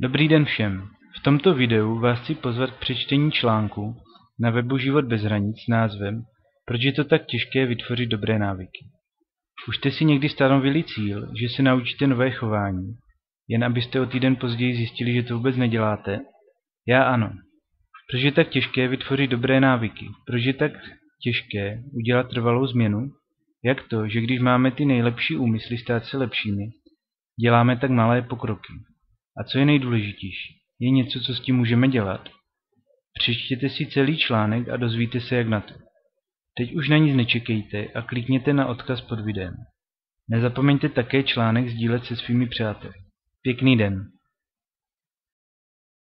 Dobrý den všem. V tomto videu vás chci pozvat k přečtení článku na webu Život bez hranic s názvem Proč je to tak těžké vytvořit dobré návyky. Už jste si někdy stanovili cíl, že se naučíte nové chování, jen abyste o týden později zjistili, že to vůbec neděláte? Já ano. Proč je tak těžké vytvořit dobré návyky? Proč je tak těžké udělat trvalou změnu? Jak to, že když máme ty nejlepší úmysly stát se lepšími, děláme tak malé pokroky? A co je nejdůležitější? Je něco, co s tím můžeme dělat? Přečtěte si celý článek a dozvíte se, jak na to. Teď už na nic nečekejte a klikněte na odkaz pod videem. Nezapomeňte také článek sdílet se svými přáteli. Pěkný den.